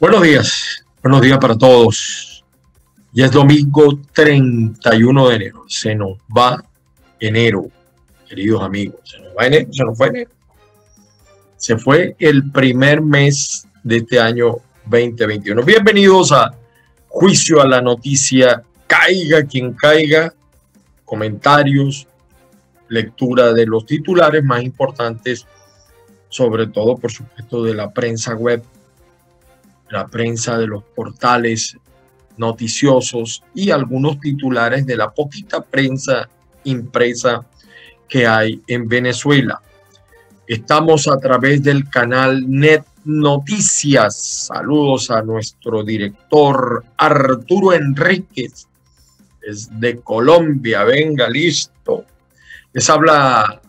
Buenos días, buenos días para todos. Ya es domingo 31 de enero. Se nos va enero, queridos amigos. Se nos va enero, se nos fue enero. Se fue el primer mes de este año 2021. Bienvenidos a Juicio a la Noticia. Caiga quien caiga. Comentarios, lectura de los titulares más importantes, sobre todo, por supuesto, de la prensa web la prensa de los portales noticiosos y algunos titulares de la poquita prensa impresa que hay en Venezuela. Estamos a través del canal Net Noticias. Saludos a nuestro director Arturo Enríquez, es de Colombia. Venga, listo. Les habla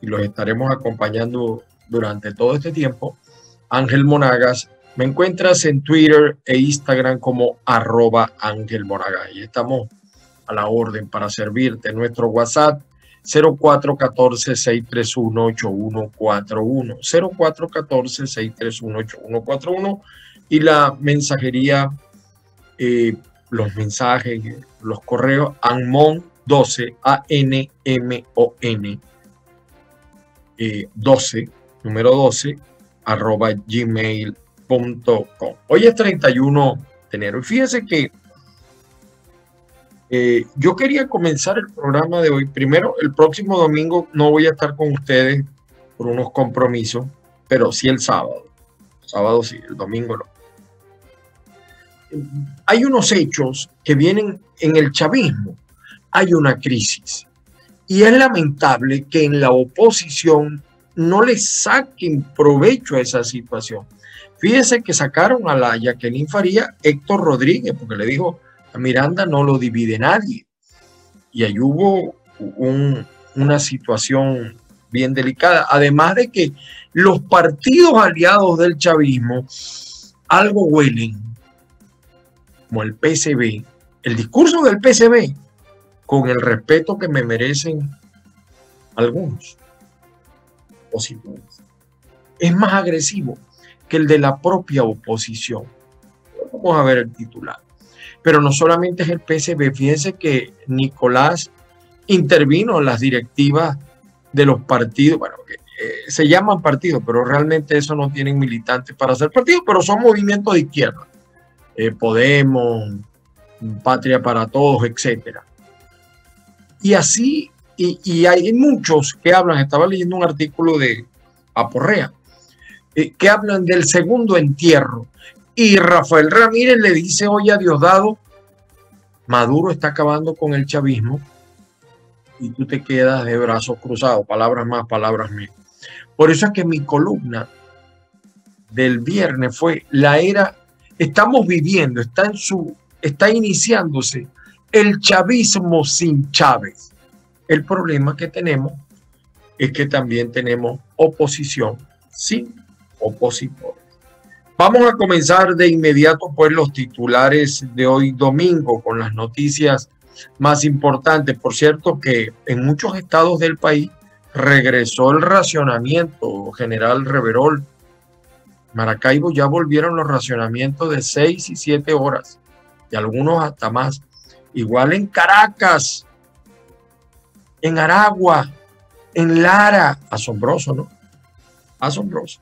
y los estaremos acompañando durante todo este tiempo. Ángel Monagas me encuentras en Twitter e Instagram como arroba Ángel Y estamos a la orden para servirte. Nuestro WhatsApp 0414-631-8141. 0414-631-8141. Y la mensajería, eh, los mensajes, los correos, ANMON 12, A-N-M-O-N, 12, número 12, arroba gmail Hoy es 31 de enero y fíjense que eh, yo quería comenzar el programa de hoy. Primero, el próximo domingo no voy a estar con ustedes por unos compromisos, pero sí el sábado. sábado sí, el domingo no. Hay unos hechos que vienen en el chavismo. Hay una crisis. Y es lamentable que en la oposición no le saquen provecho a esa situación. Fíjese que sacaron a la Jacqueline Faría Héctor Rodríguez, porque le dijo a Miranda no lo divide nadie. Y ahí hubo una situación bien delicada. Además de que los partidos aliados del chavismo algo huelen, como el PCB, el discurso del PCB, con el respeto que me merecen algunos opositores, es más agresivo que el de la propia oposición. Vamos a ver el titular. Pero no solamente es el PSB, fíjense que Nicolás intervino en las directivas de los partidos, bueno, eh, se llaman partidos, pero realmente eso no tienen militantes para ser partidos, pero son movimientos de izquierda. Eh, Podemos, Patria para Todos, etcétera. Y así, y, y, hay muchos que hablan, estaba leyendo un artículo de Aporrea, eh, que hablan del segundo entierro. Y Rafael Ramírez le dice hoy a Diosdado, Maduro está acabando con el chavismo y tú te quedas de brazos cruzados, palabras más, palabras menos. Por eso es que mi columna del viernes fue la era, estamos viviendo, está en su, está iniciándose el chavismo sin Chávez. El problema que tenemos es que también tenemos oposición sin opositores. Vamos a comenzar de inmediato pues los titulares de hoy domingo con las noticias más importantes. Por cierto que en muchos estados del país regresó el racionamiento general Reverol. Maracaibo ya volvieron los racionamientos de seis y siete horas y algunos hasta más. Igual en Caracas, en Aragua, en Lara. Asombroso, ¿no? Asombroso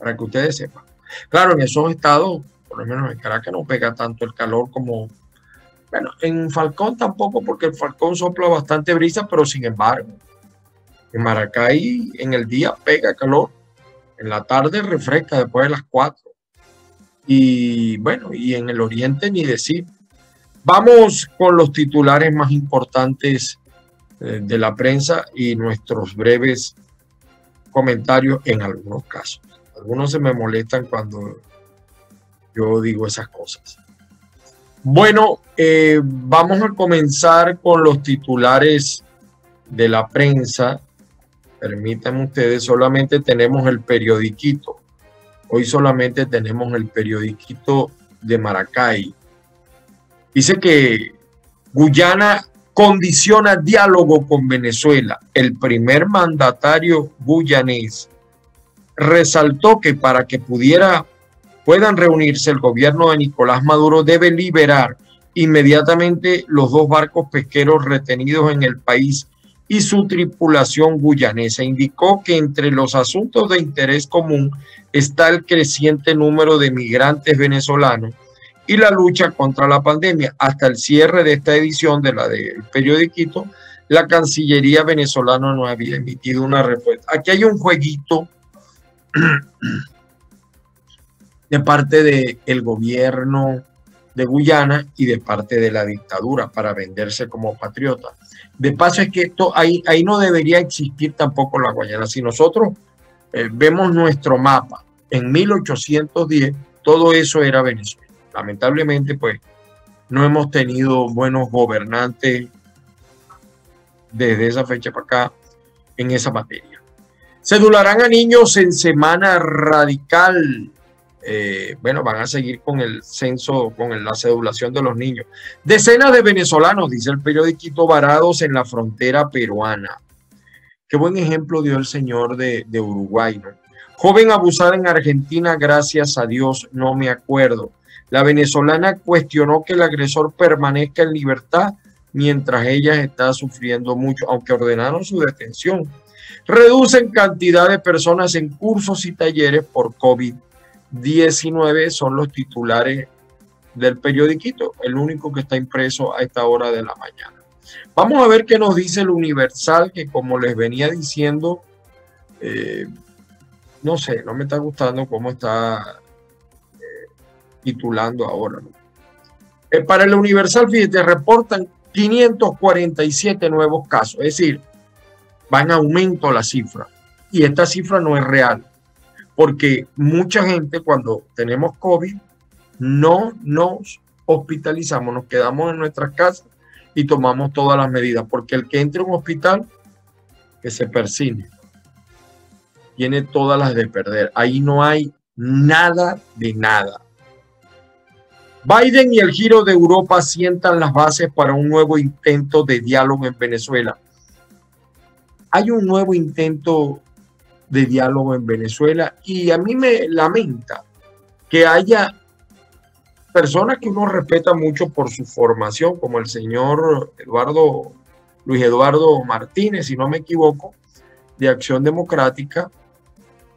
para que ustedes sepan. Claro, en esos estados, por lo menos en Caracas, no pega tanto el calor como, bueno, en Falcón tampoco, porque el Falcón sopla bastante brisa, pero sin embargo, en Maracay en el día pega calor, en la tarde refresca después de las 4. Y bueno, y en el oriente ni decir. Vamos con los titulares más importantes eh, de la prensa y nuestros breves comentarios en algunos casos. Algunos se me molestan cuando yo digo esas cosas. Bueno, eh, vamos a comenzar con los titulares de la prensa. Permítanme ustedes, solamente tenemos el periodiquito. Hoy solamente tenemos el periodiquito de Maracay. Dice que Guyana condiciona diálogo con Venezuela. El primer mandatario guyanés resaltó que para que pudiera puedan reunirse, el gobierno de Nicolás Maduro debe liberar inmediatamente los dos barcos pesqueros retenidos en el país y su tripulación guyanesa. Indicó que entre los asuntos de interés común está el creciente número de migrantes venezolanos y la lucha contra la pandemia. Hasta el cierre de esta edición de la del periodiquito, la Cancillería venezolana no había emitido una respuesta. Aquí hay un jueguito de parte del gobierno de Guyana y de parte de la dictadura para venderse como patriota. De paso es que esto, ahí, ahí no debería existir tampoco la Guayana. Si nosotros eh, vemos nuestro mapa, en 1810 todo eso era Venezuela. Lamentablemente, pues no hemos tenido buenos gobernantes desde esa fecha para acá en esa materia. Cedularán a niños en semana radical. Eh, bueno, van a seguir con el censo, con la cedulación de los niños. Decenas de venezolanos, dice el periódico, varados en la frontera peruana. Qué buen ejemplo dio el señor de, de Uruguay, ¿no? Joven abusada en Argentina, gracias a Dios, no me acuerdo. La venezolana cuestionó que el agresor permanezca en libertad mientras ella está sufriendo mucho, aunque ordenaron su detención. Reducen cantidad de personas en cursos y talleres por COVID-19, son los titulares del periodiquito, el único que está impreso a esta hora de la mañana. Vamos a ver qué nos dice el Universal, que como les venía diciendo, eh, no sé, no me está gustando cómo está eh, titulando ahora. Eh, para el Universal, fíjate, reportan 547 nuevos casos, es decir, va en aumento la cifra. Y esta cifra no es real, porque mucha gente cuando tenemos COVID no nos hospitalizamos, nos quedamos en nuestras casas y tomamos todas las medidas, porque el que entre a un hospital, que se persine, tiene todas las de perder. Ahí no hay nada de nada. Biden y el giro de Europa sientan las bases para un nuevo intento de diálogo en Venezuela. Hay un nuevo intento de diálogo en Venezuela y a mí me lamenta que haya personas que uno respeta mucho por su formación, como el señor Eduardo, Luis Eduardo Martínez, si no me equivoco, de Acción Democrática,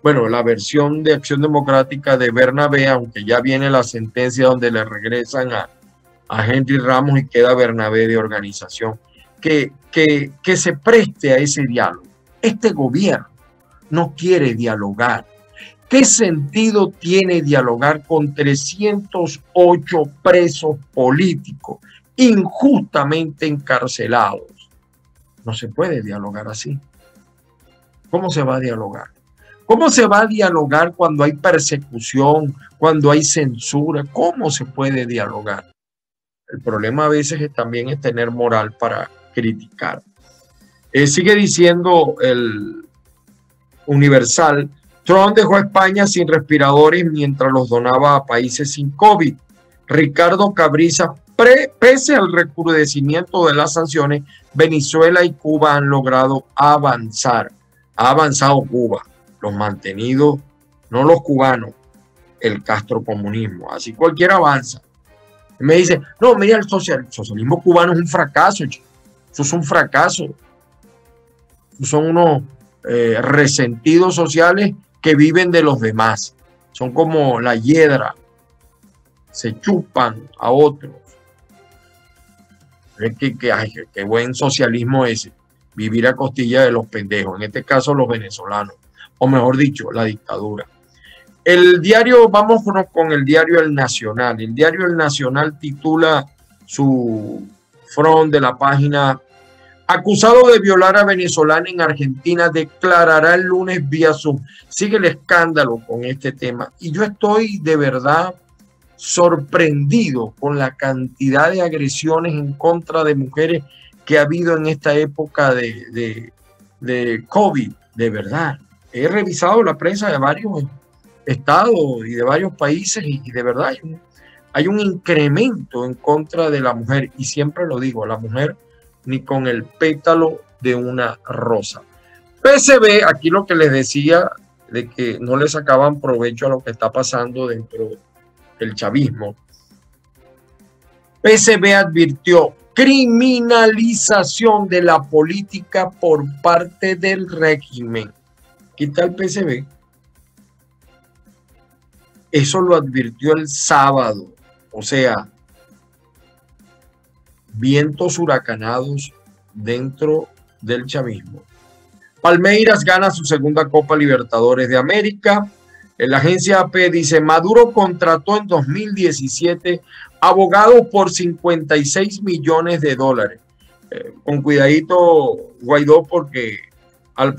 bueno, la versión de Acción Democrática de Bernabé, aunque ya viene la sentencia donde le regresan a, a Henry Ramos y queda Bernabé de organización, que, que, que se preste a ese diálogo. Este gobierno no quiere dialogar. ¿Qué sentido tiene dialogar con 308 presos políticos injustamente encarcelados? No se puede dialogar así. ¿Cómo se va a dialogar? ¿Cómo se va a dialogar cuando hay persecución, cuando hay censura? ¿Cómo se puede dialogar? El problema a veces también es tener moral para criticar. Eh, sigue diciendo el Universal, Trump dejó a España sin respiradores mientras los donaba a países sin COVID. Ricardo Cabriza, pese al recrudecimiento de las sanciones, Venezuela y Cuba han logrado avanzar. Ha avanzado Cuba los mantenidos, no los cubanos, el castrocomunismo. Así cualquiera avanza. me dice, no, mira, el, socialismo cubano es un fracaso. Eso es un fracaso. Son unos eh, resentidos sociales que viven de los demás. Son como la hiedra. Se chupan a otros. Qué, qué buen socialismo ese. Vivir a costilla de los pendejos. En este caso, los venezolanos o mejor dicho, la dictadura. El diario, vamos con el diario El Nacional. El diario El Nacional titula su front de la página Acusado de violar a venezolana en Argentina, declarará el lunes vía Zoom. Sigue el escándalo con este tema. Y yo estoy de verdad sorprendido con la cantidad de agresiones en contra de mujeres que ha habido en esta época de, COVID. De verdad he revisado la prensa de varios estados y de varios países y, de verdad hay un, hay un, incremento en contra de la mujer y siempre lo digo, la mujer ni con el pétalo de una rosa. PCB, aquí lo que les decía de que no le sacaban provecho a lo que está pasando dentro del chavismo. PCB advirtió criminalización de la política por parte del régimen. ¿Qué tal PCB? Eso lo advirtió el sábado. O sea, vientos huracanados dentro del chavismo. Palmeiras gana su segunda Copa Libertadores de América. La agencia AP dice, Maduro contrató en 2017 abogados por 56 millones de dólares. Eh, con cuidadito Guaidó porque al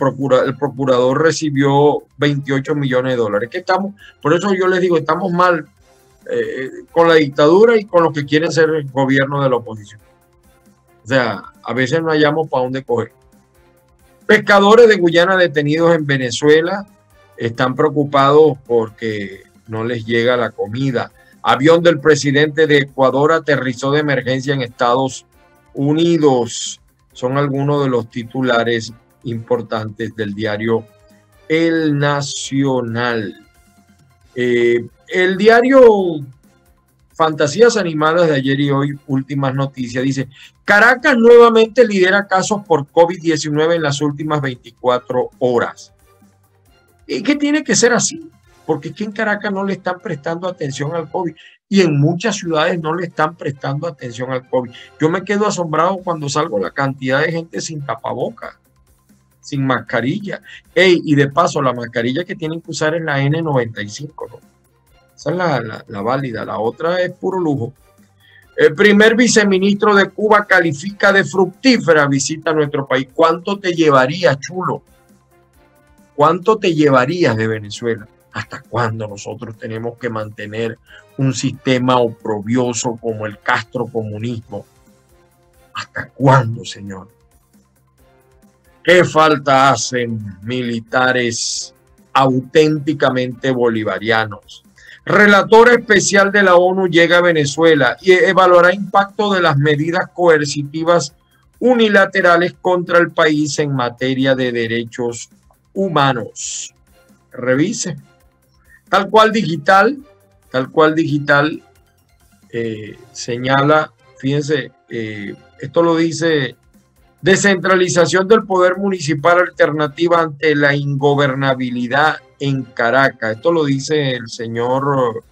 el procurador recibió 28 millones de dólares. Que estamos, por eso yo les digo, estamos mal eh, con la dictadura y con los que quieren ser el gobierno de la oposición. O sea, a veces no hallamos para dónde coger. Pescadores de Guyana detenidos en Venezuela están preocupados porque no les llega la comida. Avión del presidente de Ecuador aterrizó de emergencia en Estados Unidos. Son algunos de los titulares importantes del diario El Nacional. Eh, el diario Fantasías Animadas de ayer y hoy, últimas noticias, dice, Caracas nuevamente lidera casos por COVID-19 en las últimas 24 horas. ¿Y qué tiene que ser así? Porque es que en Caracas no le están prestando atención al COVID y en muchas ciudades no le están prestando atención al COVID. Yo me quedo asombrado cuando salgo la cantidad de gente sin tapaboca, sin mascarilla. Ey, y de paso, la mascarilla que tienen que usar es la N95, ¿no? Esa es la, la, válida. La otra es puro lujo. El primer viceministro de Cuba califica de fructífera visita a nuestro país. ¿Cuánto te llevaría, chulo? ¿Cuánto te llevarías de Venezuela? ¿Hasta cuándo nosotros tenemos que mantener un sistema oprobioso como el Castro comunismo? ¿Hasta cuándo, señor? ¿Qué falta hacen militares auténticamente bolivarianos? Relator especial de la ONU llega a Venezuela y evaluará impacto de las medidas coercitivas unilaterales contra el país en materia de derechos humanos. Revise. Tal cual digital, tal cual digital eh, señala, fíjense, eh, esto lo dice descentralización del poder municipal alternativa ante la ingobernabilidad en Caracas. Esto lo dice el señor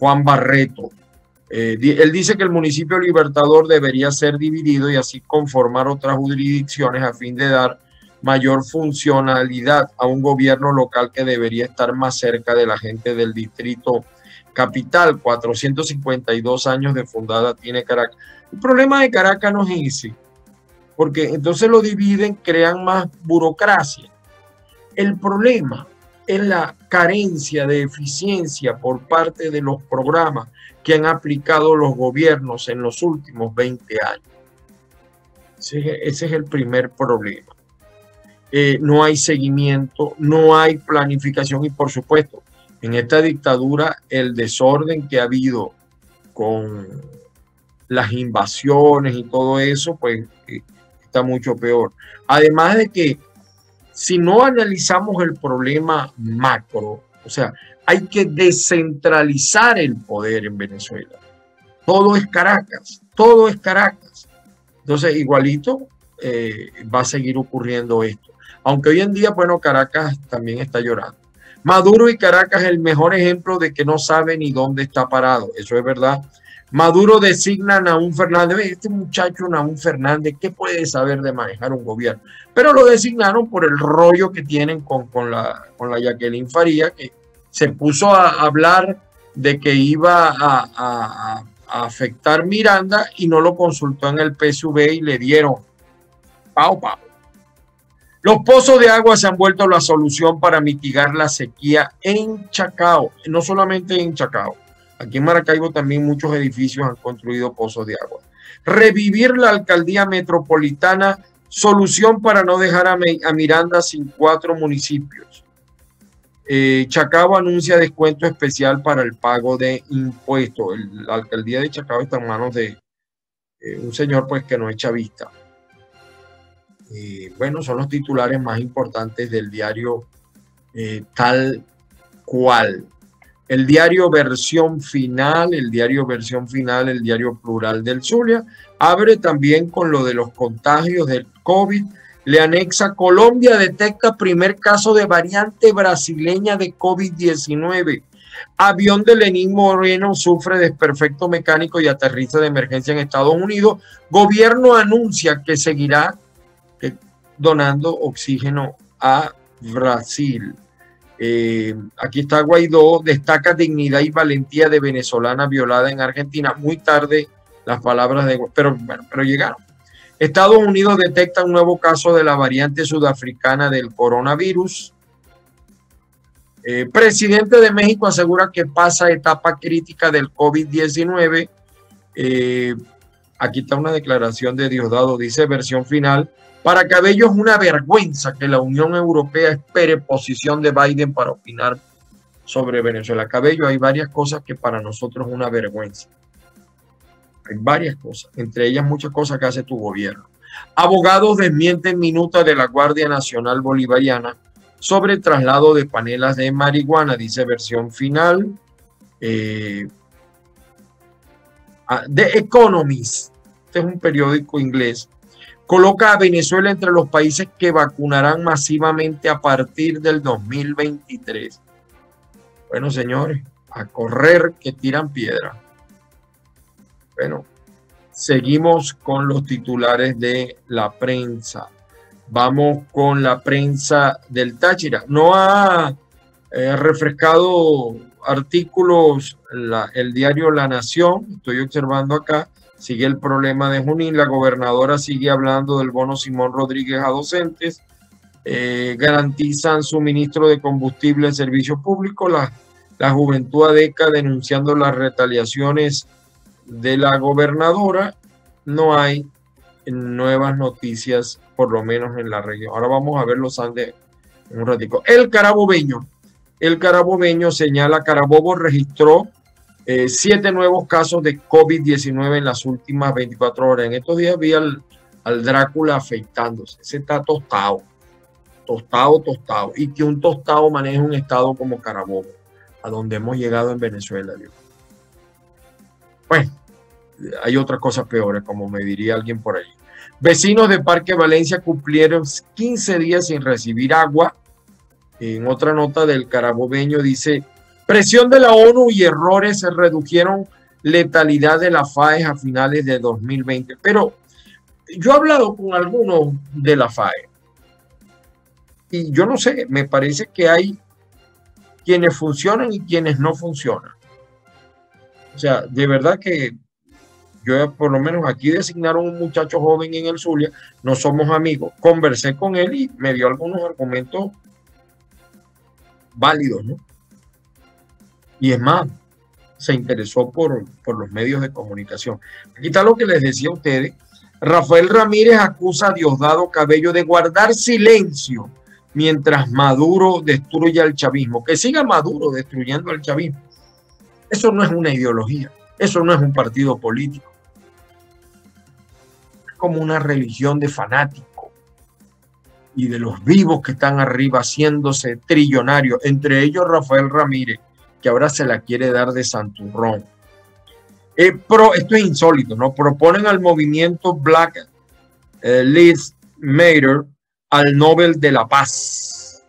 Juan Barreto. Eh, él dice que el municipio libertador debería ser dividido y así conformar otras jurisdicciones a fin de dar mayor funcionalidad a un gobierno local que debería estar más cerca de la gente del distrito capital. 452 años de fundada tiene Caracas. El problema de Caracas no es ese, porque entonces lo dividen, crean más burocracia. El problema es la carencia de eficiencia por parte de los programas que han aplicado los gobiernos en los últimos 20 años. Ese, es el primer problema. Eh, no hay seguimiento, no hay planificación y por supuesto, en esta dictadura el desorden que ha habido con las invasiones y todo eso, pues eh, está mucho peor. Además de que si no analizamos el problema macro, o sea, hay que descentralizar el poder en Venezuela. Todo es Caracas, todo es Caracas. Entonces, igualito eh, va a seguir ocurriendo esto. Aunque hoy en día, bueno, Caracas también está llorando. Maduro y Caracas es el mejor ejemplo de que no sabe ni dónde está parado. Eso es verdad. Maduro designa a Naún Fernández. Este muchacho Naún Fernández, ¿qué puede saber de manejar un gobierno? Pero lo designaron por el rollo que tienen con, con, la, con la Jacqueline Faría, que se puso a hablar de que iba a, a, afectar Miranda y no lo consultó en el PSV y le dieron pau pau. Los pozos de agua se han vuelto la solución para mitigar la sequía en Chacao, no solamente en Chacao Aquí en Maracaibo también muchos edificios han construido pozos de agua. Revivir la alcaldía metropolitana, solución para no dejar a, Miranda sin cuatro municipios. Eh, Chacao anuncia descuento especial para el pago de impuestos. la alcaldía de Chacao está en manos de eh, un señor pues que no echa vista. Eh, bueno, son los titulares más importantes del diario eh, tal cual. El diario versión final, el diario versión final, el diario plural del Zulia, abre también con lo de los contagios del COVID. Le anexa Colombia detecta primer caso de variante brasileña de COVID-19. Avión de Lenín Moreno sufre desperfecto mecánico y aterriza de emergencia en Estados Unidos. Gobierno anuncia que seguirá donando oxígeno a Brasil. Eh, aquí está Guaidó, destaca dignidad y valentía de venezolana violada en Argentina. Muy tarde las palabras de... Pero bueno, pero llegaron. Estados Unidos detecta un nuevo caso de la variante sudafricana del coronavirus. Eh, presidente de México asegura que pasa etapa crítica del COVID-19. Eh, aquí está una declaración de Diosdado, dice versión final. Para Cabello es una vergüenza que la Unión Europea espere posición de Biden para opinar sobre Venezuela. Cabello, hay varias cosas que para nosotros es una vergüenza. Hay varias cosas, entre ellas muchas cosas que hace tu gobierno. Abogados desmienten minuta de la Guardia Nacional Bolivariana sobre traslado de panelas de marihuana, dice versión final. Eh, The Economist, este es un periódico inglés, coloca a Venezuela entre los países que vacunarán masivamente a partir del 2023. Bueno, señores, a correr que tiran piedra. Bueno, seguimos con los titulares de la prensa. Vamos con la prensa del Táchira. No ha eh, refrescado artículos el diario La Nación, estoy observando acá, Sigue el problema de Junín. La gobernadora sigue hablando del bono Simón Rodríguez a docentes. Eh, garantizan suministro de combustible en servicio público. La, la juventud ADECA denunciando las retaliaciones de la gobernadora. No hay nuevas noticias, por lo menos en la región. Ahora vamos a ver los Andes un ratico. El carabobeño. El carabobeño señala, Carabobo registró eh, siete nuevos casos de COVID-19 en las últimas 24 horas. En estos días vi al, Drácula afeitándose. Ese está tostado. Tostado, tostado. Y que un tostado maneja un estado como Carabobo, a donde hemos llegado en Venezuela. Dios. Bueno, hay otras cosas peores, como me diría alguien por ahí. Vecinos de Parque Valencia cumplieron 15 días sin recibir agua. En otra nota del carabobeño dice, Presión de la ONU y errores se redujeron letalidad de la FAE a finales de 2020. Pero yo he hablado con algunos de la FAE y yo no sé, me parece que hay quienes funcionan y quienes no funcionan. O sea, de verdad que yo por lo menos aquí designaron un muchacho joven en el Zulia, no somos amigos, conversé con él y me dio algunos argumentos válidos, ¿no? Y es más, se interesó por, los medios de comunicación. Aquí está lo que les decía a ustedes. Rafael Ramírez acusa a Diosdado Cabello de guardar silencio mientras Maduro destruye al chavismo. Que siga Maduro destruyendo al chavismo. Eso no es una ideología, eso no es un partido político. Es como una religión de fanáticos y de los vivos que están arriba haciéndose trillonarios, entre ellos Rafael Ramírez, que ahora se la quiere dar de santurrón. Eh, esto es insólito, ¿no? Proponen al movimiento Black eh, Lives Matter al Nobel de la Paz.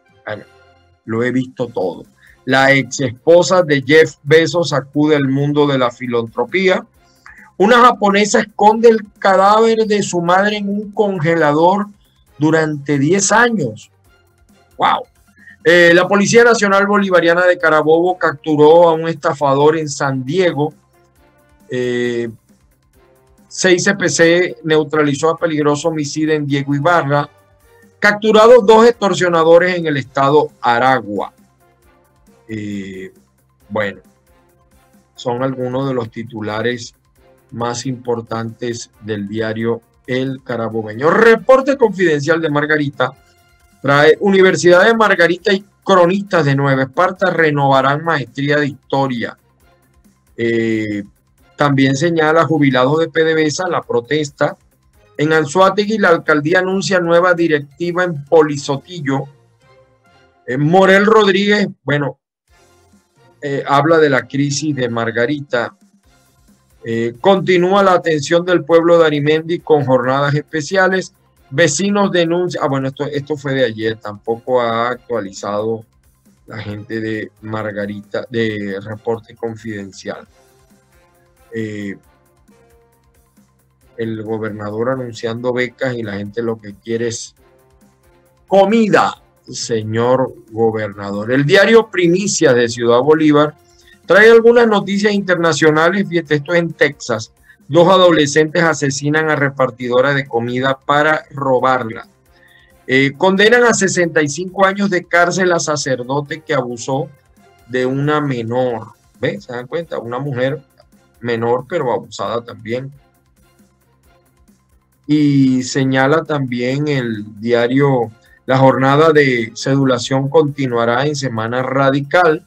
lo he visto todo. La ex esposa de Jeff Bezos acude al mundo de la filantropía. Una japonesa esconde el cadáver de su madre en un congelador durante 10 años. ¡Wow! Eh, la Policía Nacional Bolivariana de Carabobo capturó a un estafador en San Diego. Eh, 6CPC neutralizó a peligroso homicida en Diego Ibarra. Capturados dos extorsionadores en el estado Aragua. Eh, bueno, son algunos de los titulares más importantes del diario El Carabobeño. Reporte confidencial de Margarita Trae Universidad de Margarita y cronistas de Nueva Esparta renovarán maestría de historia. Eh, también señala jubilados de PDVSA la protesta. En Anzuategui la alcaldía anuncia nueva directiva en Polizotillo. Eh, Morel Rodríguez, bueno, eh, habla de la crisis de Margarita. Continúa la atención del pueblo de Arimendi con jornadas especiales. Vecinos denuncian, ah, bueno, esto, esto fue de ayer, tampoco ha actualizado la gente de Margarita, de reporte confidencial. el gobernador anunciando becas y la gente lo que quiere es comida señor gobernador. El diario Primicias de Ciudad Bolívar trae algunas noticias internacionales. Fíjate, esto es en Texas. Dos adolescentes asesinan a repartidora de comida para robarla. Eh, condenan a 65 años de cárcel a sacerdote que abusó de una menor. ¿Ven? ¿Se dan cuenta? Una mujer menor, pero abusada también. Y señala también el diario la jornada de sedulación continuará en semana radical.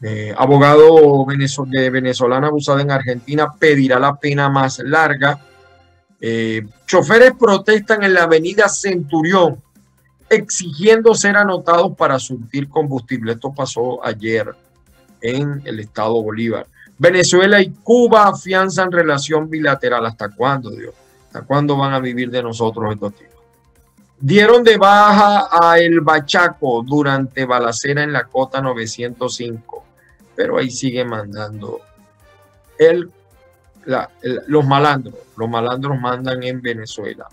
Eh, abogado de venezolana abusada en Argentina pedirá la pena más larga. Eh, choferes protestan en la avenida Centurión exigiendo ser anotados para surtir combustible. Esto pasó ayer en el estado Bolívar. Venezuela y Cuba afianzan relación bilateral. ¿Hasta cuándo, Dios? ¿Hasta cuándo van a vivir de nosotros estos tipos? Dieron de baja a El Bachaco durante balacera en la cota 905, pero ahí sigue mandando el, los malandros. Los malandros mandan en Venezuela.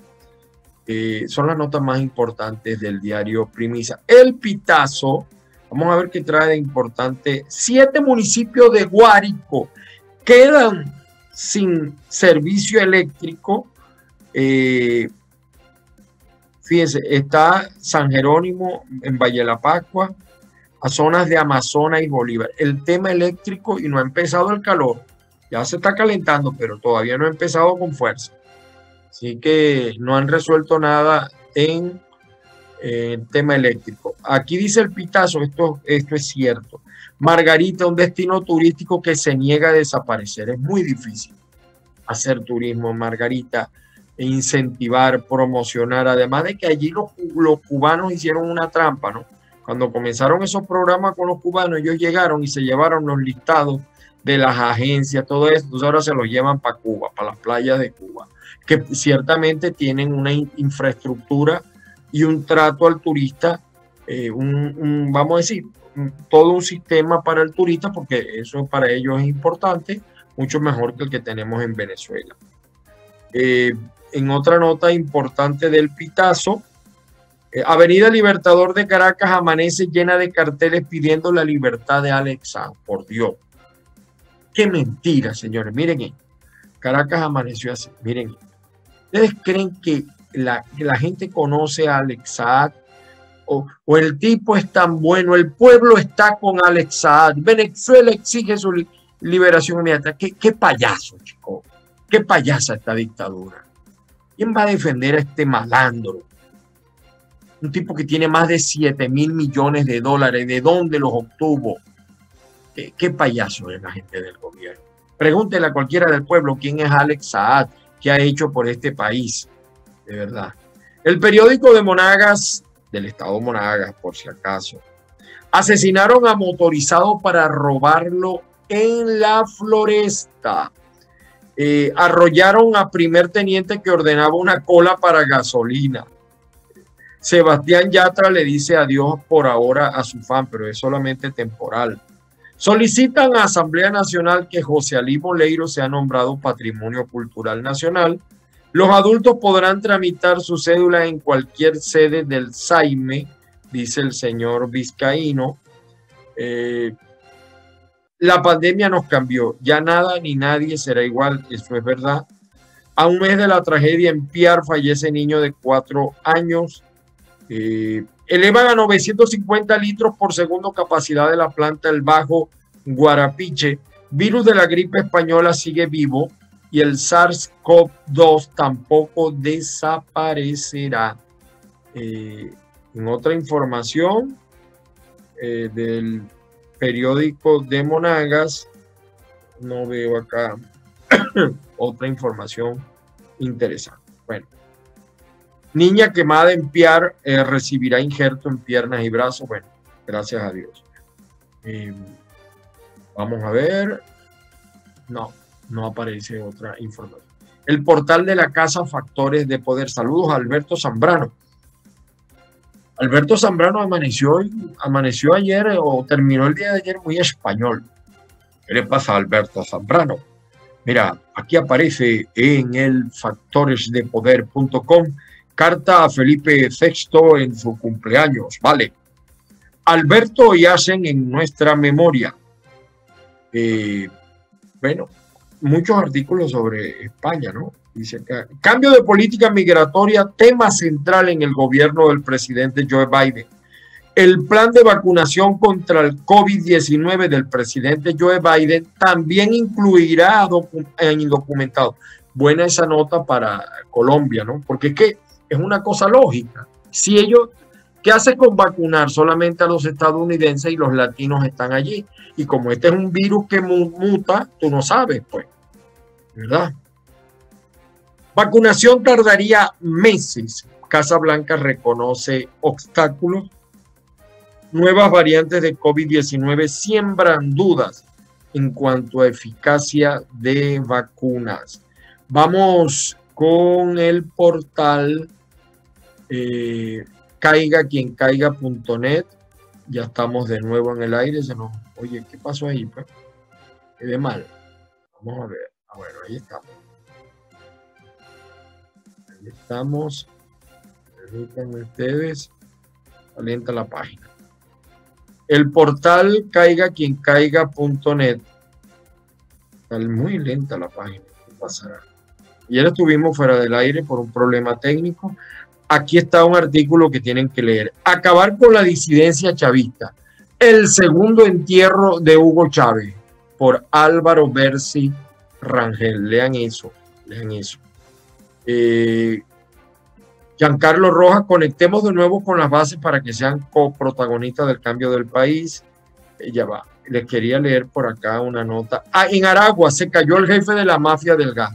Eh, son las notas más importantes del diario Primisa. El Pitazo, vamos a ver qué trae de importante. Siete municipios de Guárico quedan sin servicio eléctrico. Eh, Fíjense, está San Jerónimo en Valle de la Pascua, zonas de Amazonas y Bolívar. El tema eléctrico y no ha empezado el calor, ya se está calentando, pero todavía no ha empezado con fuerza. Así que no han resuelto nada en el tema eléctrico. Aquí dice el pitazo, esto, esto es cierto. Margarita, un destino turístico que se niega a desaparecer. Es muy difícil hacer turismo en Margarita incentivar, promocionar, además de que allí los, los, cubanos hicieron una trampa, ¿no? Cuando comenzaron esos programas con los cubanos, ellos llegaron y se llevaron los listados de las agencias, todo eso, entonces ahora se los llevan para Cuba, para las playas de Cuba, que ciertamente tienen una infraestructura y un trato al turista, eh, un, vamos a decir, todo un sistema para el turista, porque eso para ellos es importante, mucho mejor que el que tenemos en Venezuela. Eh, en otra nota importante del Pitazo, Avenida Libertador de Caracas amanece llena de carteles pidiendo la libertad de Alex Por Dios. Qué mentira, señores. Miren, Caracas amaneció así. Miren, ¿ustedes creen que la, gente conoce a Alex O, el tipo es tan bueno, el pueblo está con Alex Venezuela exige su liberación inmediata. ¿Qué, qué payaso, chico. Qué payasa esta dictadura. ¿Quién va a defender a este malandro? Un tipo que tiene más de 7 mil millones de dólares. ¿De dónde los obtuvo? ¿Qué, payaso es la gente del gobierno? Pregúntele a cualquiera del pueblo quién es Alex Saad, qué ha hecho por este país. De verdad. El periódico de Monagas, del estado Monagas, por si acaso, asesinaron a motorizado para robarlo en la floresta. Eh, arrollaron a primer teniente que ordenaba una cola para gasolina. Sebastián Yatra le dice adiós por ahora a su fan, pero es solamente temporal. Solicitan a Asamblea Nacional que José Ali Moleiro sea nombrado Patrimonio Cultural Nacional. Los adultos podrán tramitar su cédula en cualquier sede del SAIME, dice el señor Vizcaíno. Eh, la pandemia nos cambió, ya nada ni nadie será igual, eso es verdad. A un mes de la tragedia en Piar fallece niño de cuatro años. Eh, elevan a 950 litros por segundo capacidad de la planta el Bajo Guarapiche. Virus de la gripe española sigue vivo y el SARS-CoV-2 tampoco desaparecerá. Eh, en otra información eh, del periódico de Monagas, no veo acá otra información interesante. Bueno, Niña quemada en Piar eh, recibirá injerto en piernas y brazos. Bueno, gracias a Dios. Eh, vamos a ver. No, no aparece otra información. El portal de la Casa Factores de Poder. Saludos a Alberto Zambrano. Alberto Zambrano amaneció, amaneció ayer o terminó el día de ayer muy español. ¿Qué le pasa a Alberto Zambrano? Mira, aquí aparece en el factoresdepoder.com carta a Felipe VI en su cumpleaños. Vale. Alberto y hacen en nuestra memoria. Eh, bueno, muchos artículos sobre España, ¿no? Dice acá, cambio de política migratoria, tema central en el gobierno del presidente Joe Biden. El plan de vacunación contra el COVID-19 del presidente Joe Biden también incluirá a indocumentados. Buena esa nota para Colombia, ¿no? Porque es que es una cosa lógica. Si ellos, ¿qué hace con vacunar solamente a los estadounidenses y los latinos están allí? Y como este es un virus que muta, tú no sabes, pues, ¿verdad? Vacunación tardaría meses. Casa Blanca reconoce obstáculos nuevas variantes de COVID-19 siembran dudas en cuanto a eficacia de vacunas. Vamos con el portal eh, caiga quien caiga.net. Ya estamos de nuevo en el aire. Se nos, oye, ¿qué pasó ahí? Pues? de mal. Vamos a ver. Ah, bueno, ahí estamos. Ahí estamos. Permítanme ustedes. Alienta la página. El portal caiga quien caiga.net. Está muy lenta la página. ¿Qué pasará? Ayer estuvimos fuera del aire por un problema técnico. Aquí está un artículo que tienen que leer. Acabar con la disidencia chavista. El segundo entierro de Hugo Chávez por Álvaro Bersi Rangel. Lean eso. Lean eso. Eh, Giancarlo Rojas, conectemos de nuevo con las bases para que sean coprotagonistas del cambio del país. Eh, ya va, les quería leer por acá una nota. Ah, en Aragua se cayó el jefe de la mafia del gas.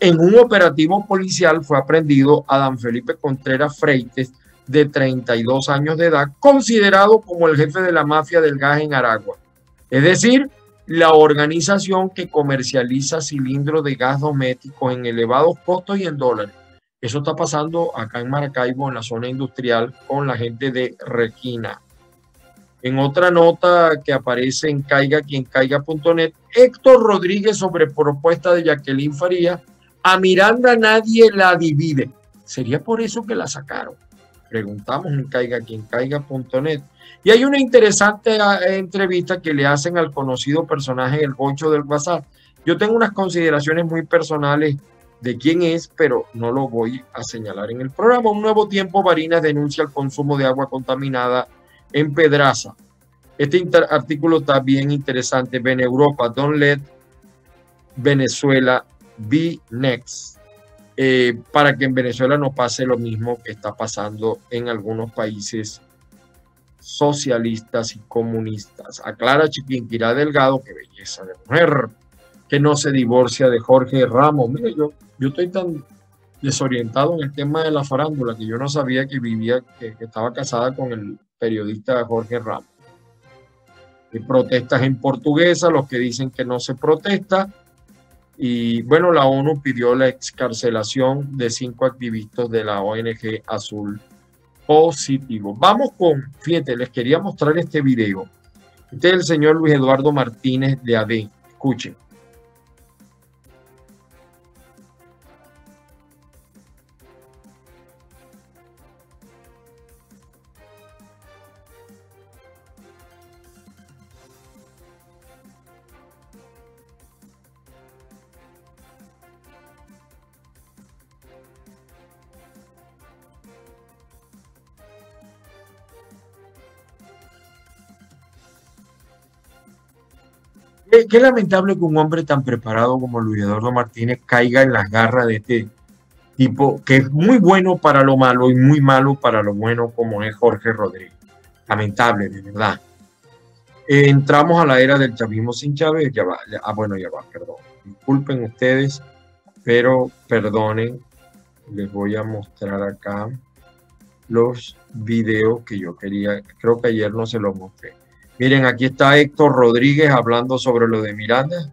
En un operativo policial fue aprendido Adán Felipe Contreras Freites, de 32 años de edad, considerado como el jefe de la mafia del gas en Aragua. Es decir, la organización que comercializa cilindros de gas doméstico en elevados costos y en dólares eso está pasando acá en Maracaibo, en la zona industrial, con la gente de Requina. En otra nota que aparece en caiga quien caiga.net, Héctor Rodríguez sobre propuesta de Jacqueline Faría, a Miranda nadie la divide. ¿Sería por eso que la sacaron? Preguntamos en caiga quien caiga.net. Y hay una interesante ah, entrevista que le hacen al conocido personaje El Gocho del WhatsApp. Yo tengo unas consideraciones muy personales de quién es, pero no lo voy a señalar en el programa. Un nuevo tiempo, Barinas denuncia el consumo de agua contaminada en Pedraza. Este artículo está bien interesante. Ven Europa, don't let Venezuela be next. Eh, para que en Venezuela no pase lo mismo que está pasando en algunos países socialistas y comunistas. Aclara Chiquinquirá Delgado, qué belleza de mujer, que no se divorcia de Jorge Ramos. Mire, yo estoy tan desorientado en el tema de la farándula que yo no sabía que vivía, que, estaba casada con el periodista Jorge Ramos. Hay protestas en portuguesa, los que dicen que no se protesta. Y bueno, la ONU pidió la excarcelación de cinco activistas de la ONG Azul Positivo. Vamos con, fíjate, les quería mostrar este video. Este es el señor Luis Eduardo Martínez de AD. Escuchen. Qué, lamentable que un hombre tan preparado como Luis Eduardo Martínez caiga en las garras de este tipo que es muy bueno para lo malo y muy malo para lo bueno como es Jorge Rodríguez. Lamentable, de verdad. entramos a la era del chavismo sin Chávez. Ya va, ah, bueno, ya va, perdón. Disculpen ustedes, pero perdonen. les voy a mostrar acá los videos que yo quería, creo que ayer no se los mostré. Miren, aquí está Héctor Rodríguez hablando sobre lo de Miranda.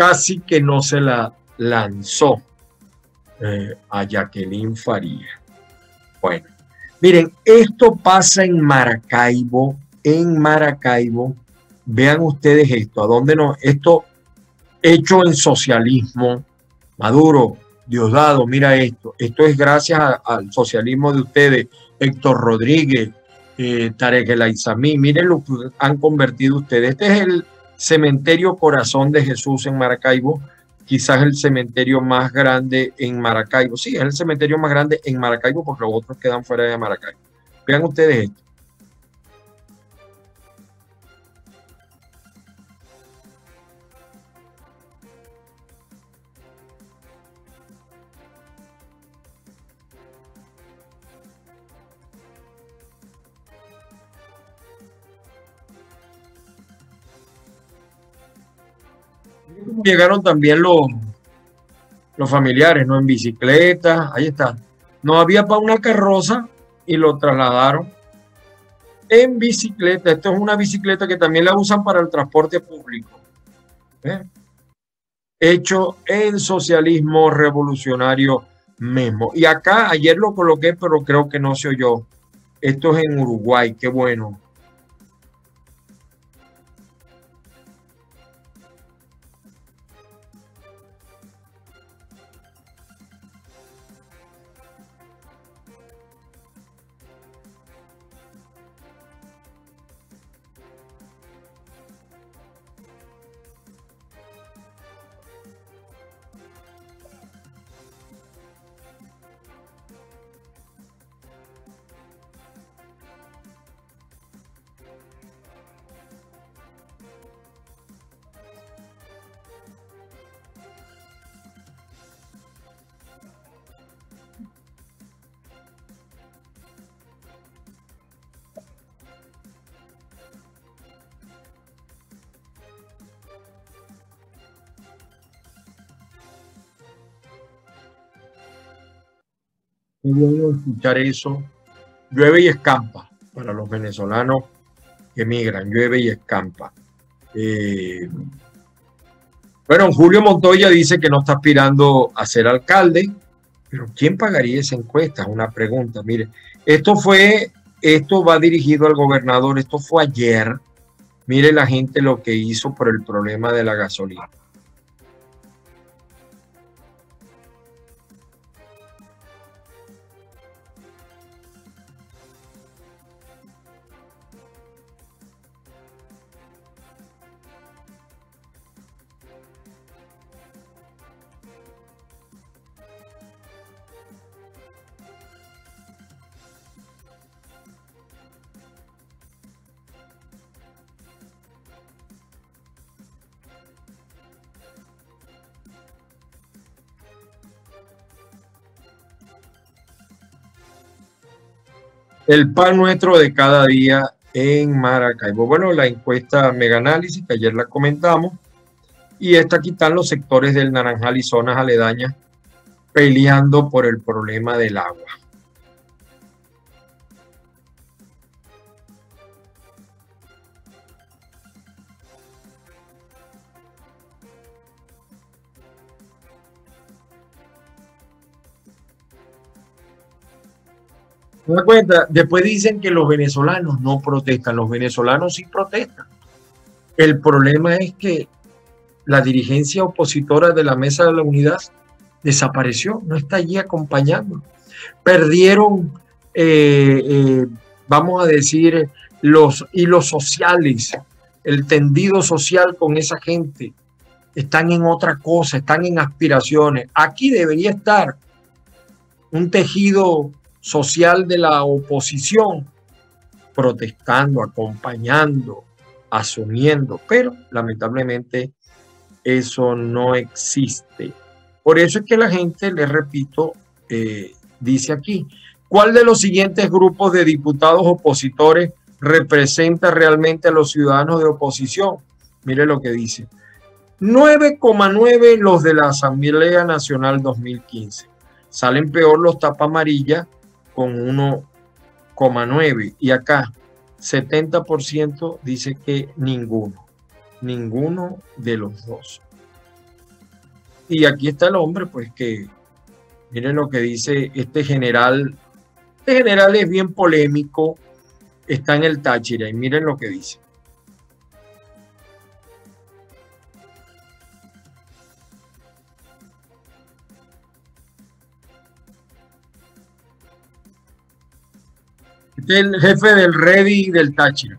casi que no se la lanzó eh, a Jacqueline Faría. Bueno, miren, esto pasa en Maracaibo, en Maracaibo. Vean ustedes esto, a dónde no, esto hecho en socialismo. Maduro, Diosdado, mira esto. Esto es gracias al socialismo de ustedes, Héctor Rodríguez, eh, Tarek El Aizamí. Miren lo que han convertido ustedes. Este es el Cementerio Corazón de Jesús en Maracaibo, quizás el cementerio más grande en Maracaibo. Sí, es el cementerio más grande en Maracaibo porque los otros quedan fuera de Maracaibo. Vean ustedes esto. Llegaron también los, los familiares, ¿no? En bicicleta, ahí está. No había para una carroza y lo trasladaron en bicicleta. Esto es una bicicleta que también la usan para el transporte público. ¿eh? Hecho en socialismo revolucionario mismo. Y acá ayer lo coloqué, pero creo que no se oyó. Esto es en Uruguay, qué bueno. Qué bueno escuchar eso. Llueve y escampa para los venezolanos que emigran, llueve y escampa. Eh, bueno, Julio Montoya dice que no está aspirando a ser alcalde, pero ¿quién pagaría esa encuesta? Es una pregunta. Mire, esto fue, esto va dirigido al gobernador, esto fue ayer. Mire la gente lo que hizo por el problema de la gasolina. El pan nuestro de cada día en Maracaibo. Bueno, la encuesta Mega Análisis, que ayer la comentamos, y esta aquí están los sectores del Naranjal y zonas aledañas peleando por el problema del agua. Después dicen que los venezolanos no protestan, los venezolanos sí protestan. El problema es que la dirigencia opositora de la Mesa de la Unidad desapareció, no está allí acompañando. Perdieron, eh, eh, vamos a decir, los hilos sociales, el tendido social con esa gente. Están en otra cosa, están en aspiraciones. Aquí debería estar un tejido social de la oposición, protestando, acompañando, asumiendo, pero lamentablemente eso no existe. Por eso es que la gente, les repito, eh, dice aquí, ¿cuál de los siguientes grupos de diputados opositores representa realmente a los ciudadanos de oposición? Mire lo que dice. 9,9 los de la Asamblea Nacional 2015. Salen peor los tapa amarilla con 1,9. Y acá 70% dice que ninguno. Ninguno de los dos. Y aquí está el hombre, pues que miren lo que dice este general. Este general es bien polémico, está en el Táchira y miren lo que dice. El jefe del Ready del Táchira.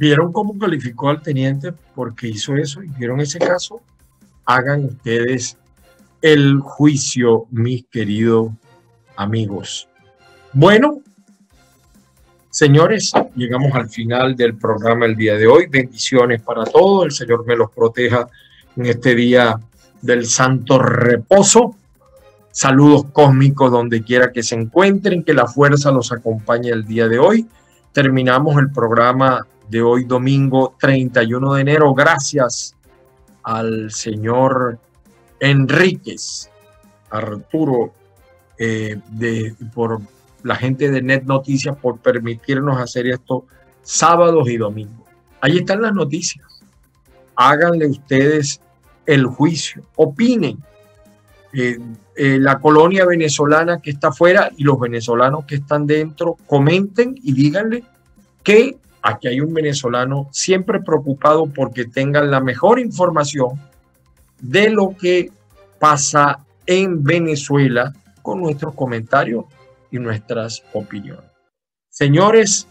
¿Vieron cómo calificó al teniente porque hizo eso? ¿Y vieron ese caso? Hagan ustedes el juicio, mis queridos amigos. Bueno, señores, llegamos al final del programa el día de hoy. Bendiciones para todos. El Señor me los proteja en este día del santo reposo. Saludos cósmicos donde quiera que se encuentren, que la fuerza los acompañe el día de hoy. Terminamos el programa de hoy domingo 31 de enero. Gracias al señor Enríquez, Arturo, eh, de, por la gente de Net Noticias por permitirnos hacer esto sábados y domingos. Ahí están las noticias. Háganle ustedes el juicio, opinen. Eh, eh, la colonia venezolana que está afuera y los venezolanos que están dentro, comenten y díganle que Aquí hay un venezolano siempre preocupado porque tengan la mejor información de lo que pasa en Venezuela con nuestros comentarios y nuestras opiniones. Señores,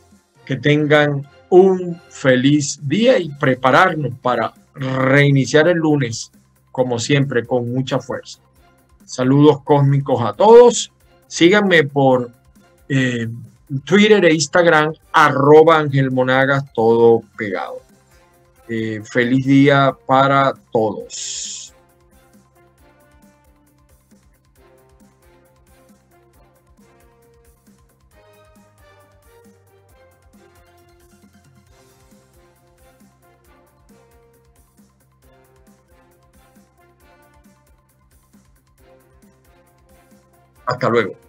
que tengan un feliz día y prepararnos para reiniciar el lunes, como siempre, con mucha fuerza. Saludos cósmicos a todos. Síganme por eh, Twitter e Instagram, arroba Ángel Monagas, todo pegado. Eh, feliz día para todos. Hasta luego.